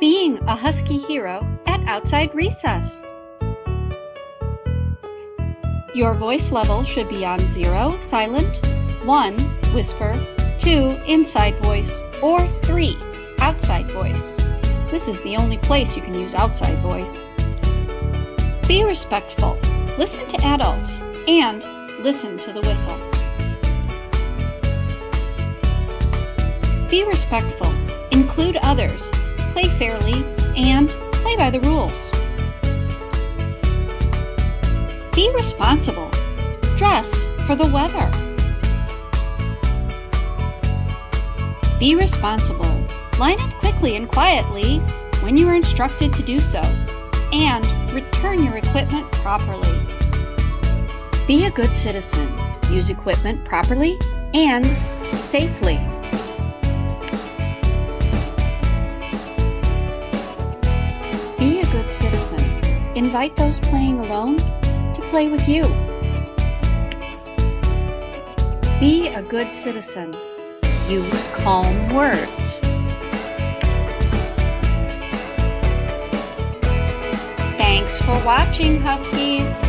Being a Husky hero at outside recess. Your voice level should be on 0, silent, 1, whisper, 2, inside voice, or 3, outside voice. This is the only place you can use outside voice. Be respectful. Listen to adults and listen to the whistle. Be respectful. Include others. Play fairly and play by the rules. Be responsible. Dress for the weather. Be responsible. Line up quickly and quietly when you are instructed to do so, and return your equipment properly. Be a good citizen. Use equipment properly and safely. Invite those playing alone to play with you. Be a good citizen. Use calm words. Thanks for watching, Huskies.